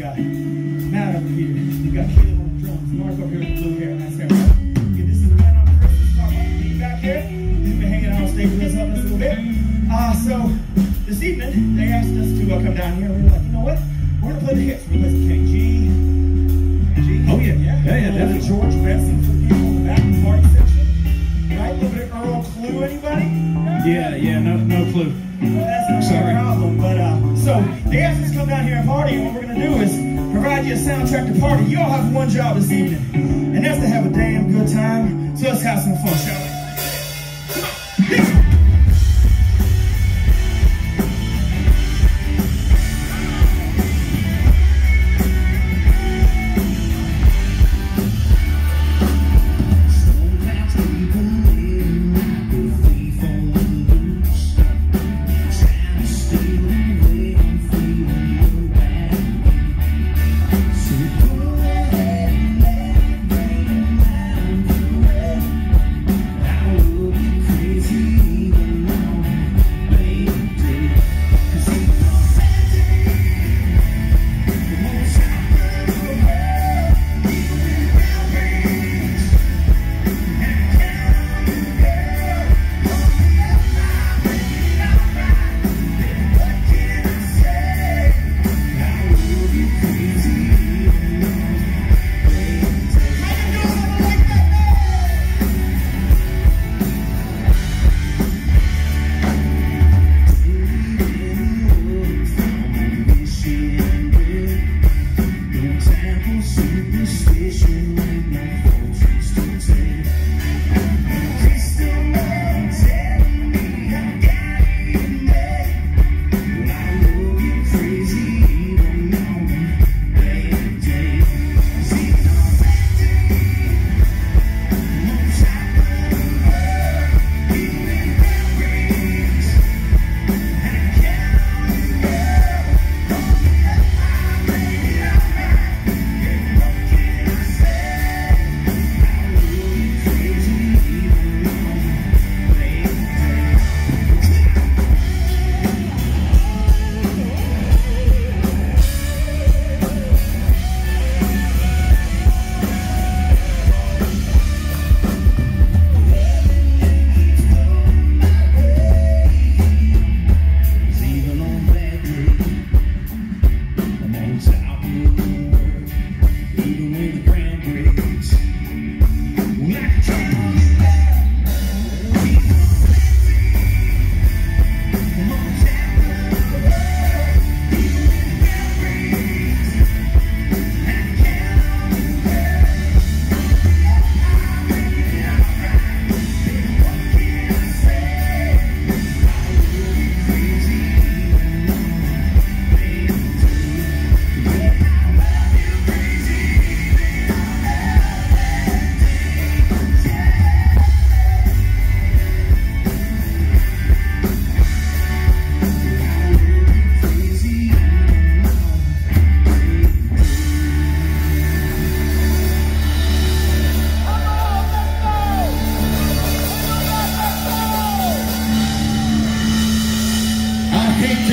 Brendan,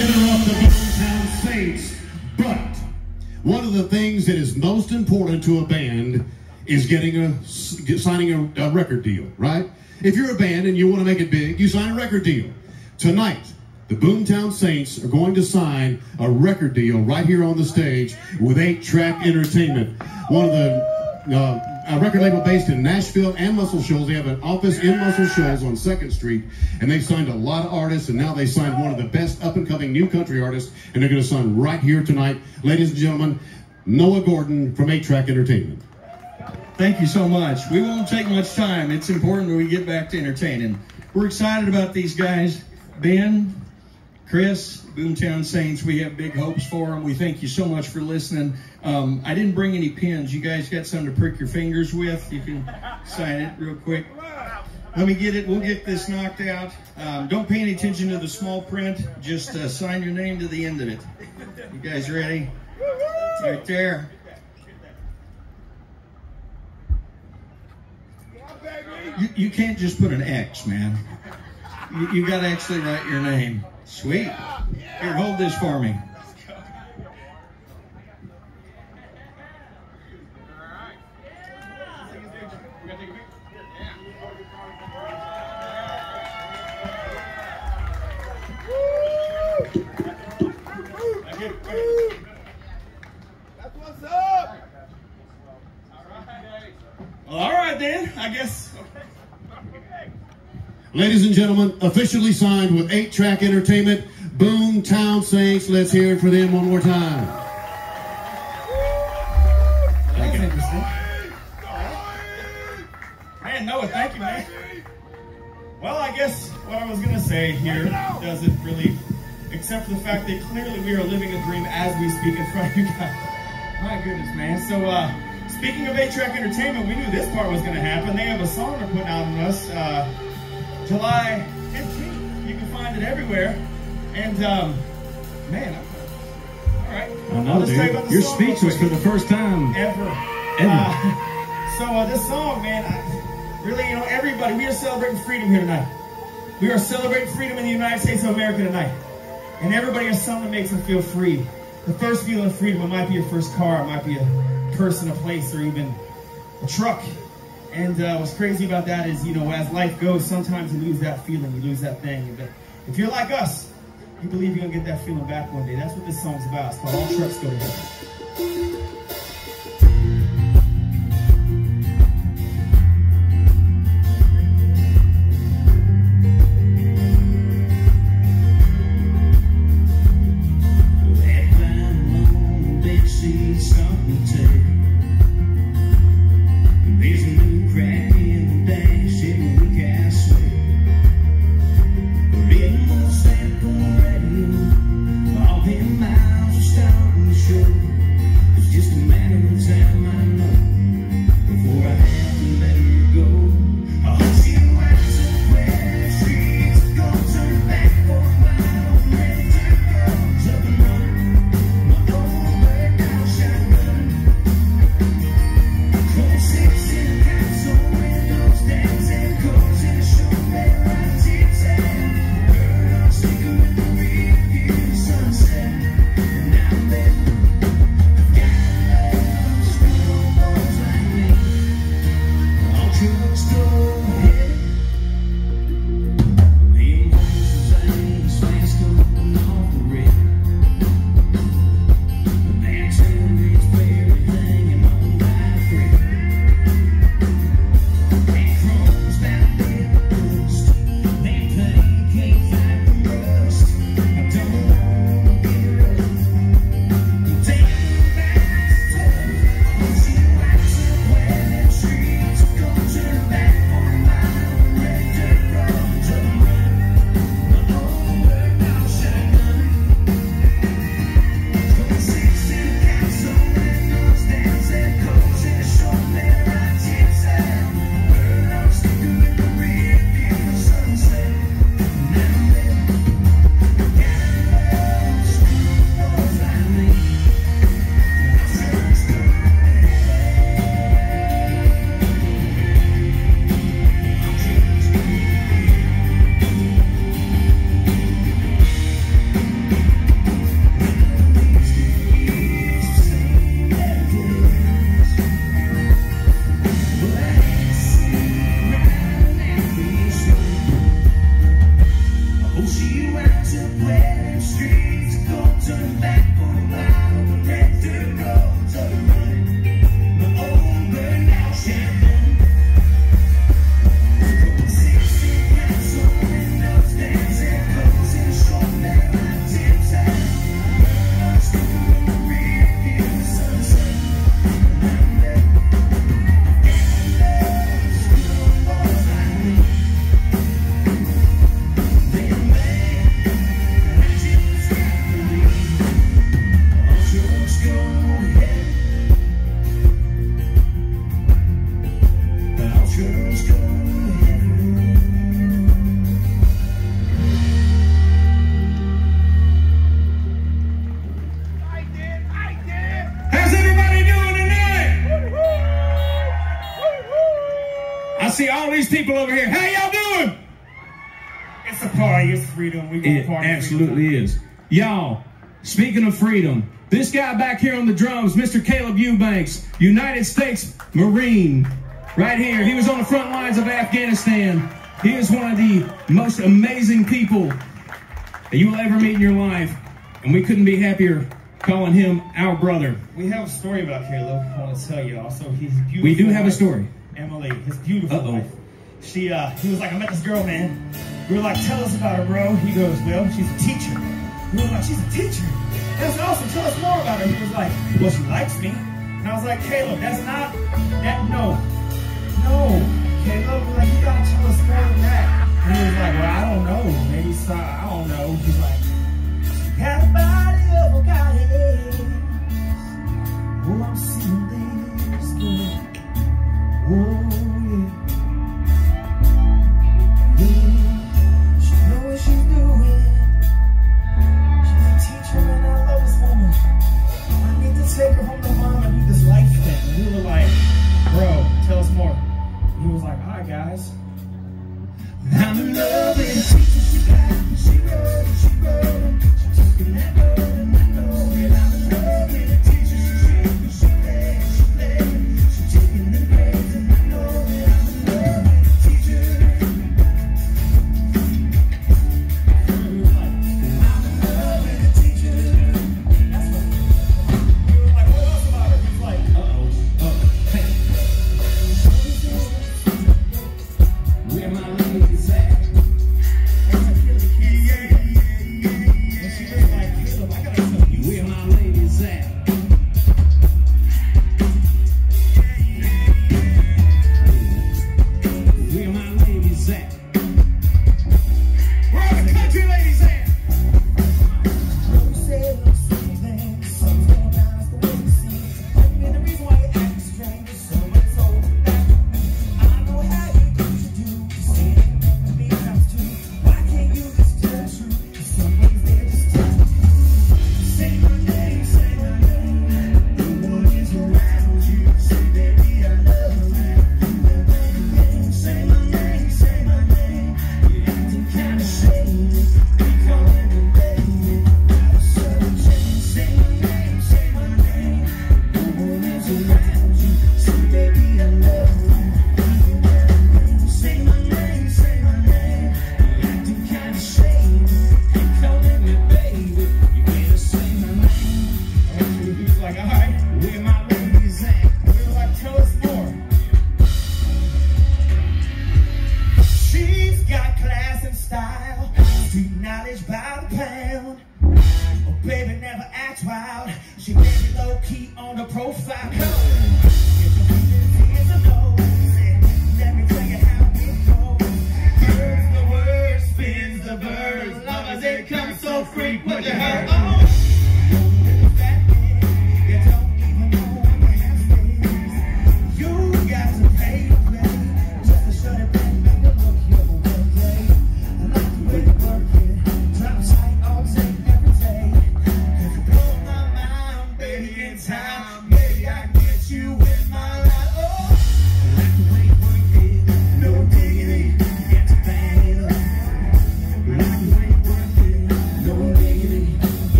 Interrupt the Saints, but one of the things that is most important to a band is getting a signing a, a record deal, right? If you're a band and you want to make it big, you sign a record deal. Tonight, the Boomtown Saints are going to sign a record deal right here on the stage with Eight Track Entertainment, one of the uh, a record label based in Nashville and Muscle Shoals. They have an office in Muscle Shoals on Second Street, and they've signed a lot of artists. And now they signed one of the best up and coming new country artists, and they're going to sign right here tonight, ladies and gentlemen. Noah Gordon from Eight Track Entertainment. Thank you so much. We won't take much time. It's important that we get back to entertaining. We're excited about these guys. Ben, Chris, Boomtown Saints, we have big hopes for them. We thank you so much for listening. Um, I didn't bring any pins. You guys got something to prick your fingers with? You can sign it real quick. Let me get it. We'll get this knocked out. Um, don't pay any attention to the small print. Just uh, sign your name to the end of it. You guys ready? Right there. You, you can't just put an X, man. You, you got to actually write your name. Sweet. Here, hold this for me. That's what's up. Well, all right then. I guess. Ladies and gentlemen, officially signed with 8 Track Entertainment, Boomtown Saints. Let's hear it for them one more time. That's interesting. Man, Noah, thank you, man. Well, I guess what I was gonna say here doesn't really, except for the fact that clearly we are living a dream as we speak in front of you guys. My goodness, man. So, uh, speaking of 8-Track Entertainment, we knew this part was gonna happen. They have a song they're putting out on us, uh, July 15th. You can find it everywhere. And, um, man, I'm, all right. I know, I'll just tell you dude. about the You're song real speechless for the first time. ever. Ever. Uh, so uh, this song, man, I, really, you know, everybody, we are celebrating freedom here tonight. We are celebrating freedom in the United States of America tonight. And everybody has something that makes them feel free. The first feeling of freedom, it might be your first car, it might be a person, a place, or even a truck. And uh, what's crazy about that is, you know, as life goes, sometimes you lose that feeling, you lose that thing. But if you're like us, you believe you're gonna get that feeling back one day. That's what this song's about. It's called All Trucks Go to Heaven. absolutely is. Y'all, speaking of freedom, this guy back here on the drums, Mr. Caleb Eubanks, United States Marine, right here. He was on the front lines of Afghanistan. He is one of the most amazing people that you will ever meet in your life. And we couldn't be happier calling him our brother. We have a story about Caleb I want to tell you. Also, he's beautiful. We do have wife, a story. Emily, his beautiful uh -oh. wife. She, uh, he was like, I met this girl, man. We were like, tell us about her, bro. He goes, well, she's a teacher. We were like, she's a teacher. That's awesome. Tell us more about her. He was like, well, she likes me. And I was like, Caleb, that's not, that, no. No, Caleb, we're like, you gotta tell us more than that. And he was like, well, I don't know. Maybe, so, I don't know. He's like, she got a body of a goddess. Oh, I'm seeing things good. Oh, And we were like, bro, tell us more. And he was like, "Hi, guys. I'm in love she, she, she, she,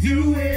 do it.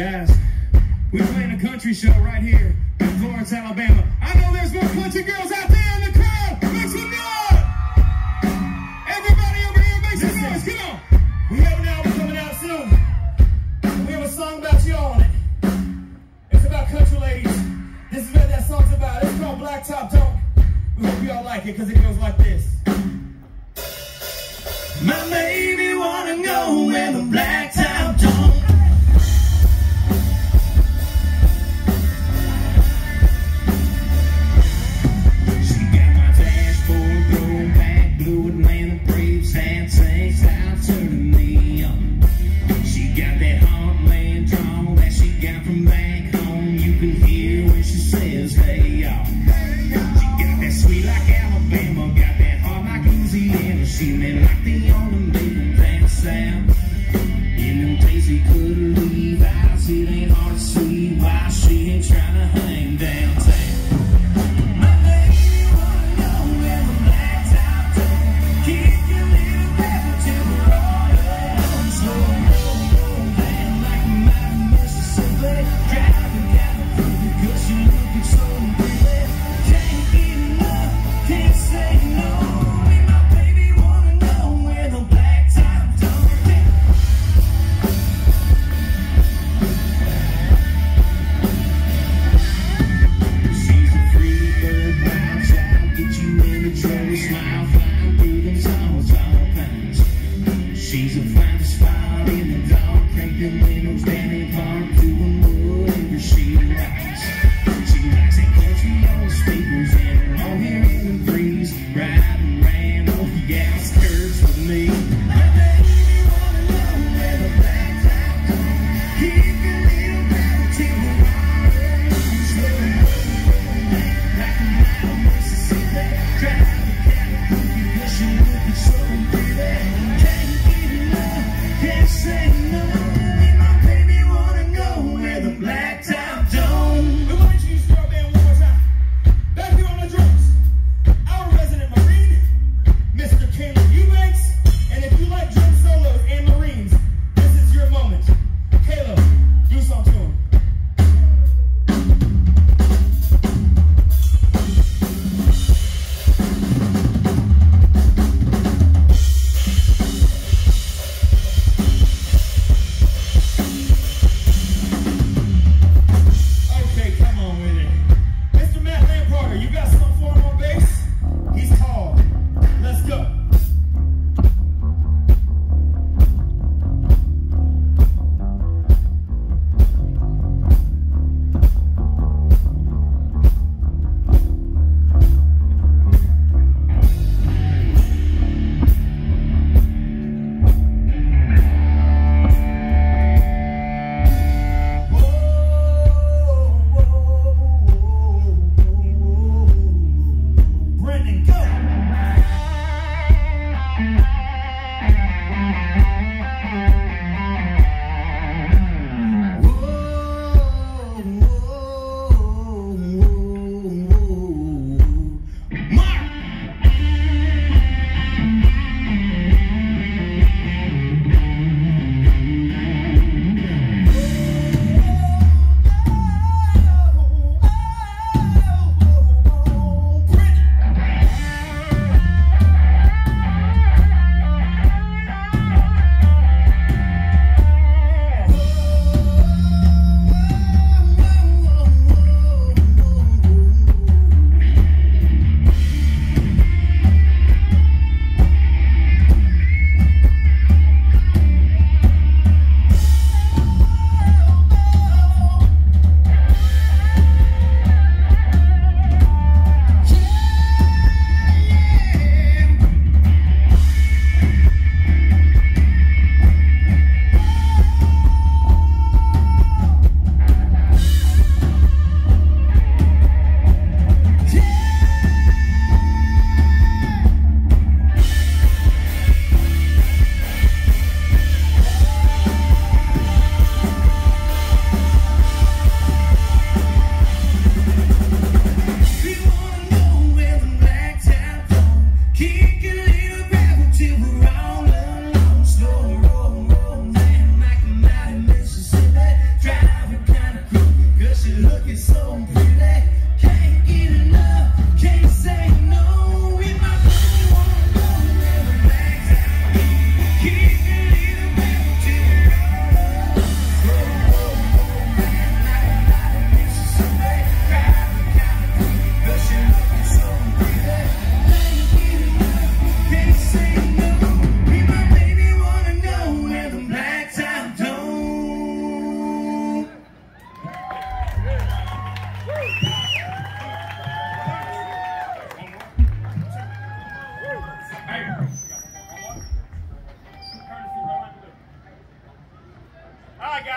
Guys, we're playing a country show right here in Florence, Alabama. I know there's more country girls out there. Seeming like the only living thing Sam In them days he couldn't leave out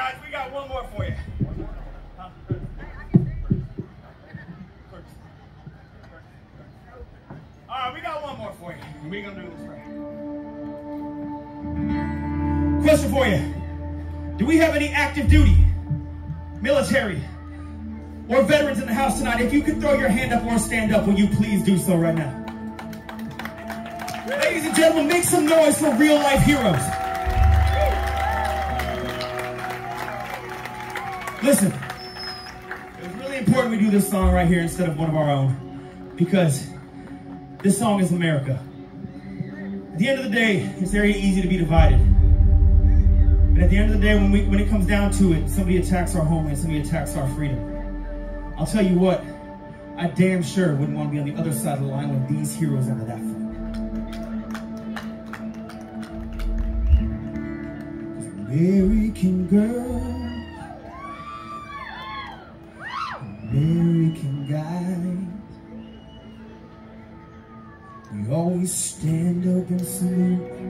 guys, we got one more for you. All right, we got one more for you. We're gonna do this right. Question for you: Do we have any active duty, military, or veterans in the house tonight? If you could throw your hand up or stand up, will you please do so right now? Ladies and gentlemen, make some noise for real life heroes. Listen, it's really important we do this song right here instead of one of our own because this song is America. At the end of the day, it's very easy to be divided. But at the end of the day, when, we, when it comes down to it, somebody attacks our homeland, somebody attacks our freedom. I'll tell you what, I damn sure wouldn't want to be on the other side of the line when these heroes are that fight. American girl, American guys. We always stand up and salute.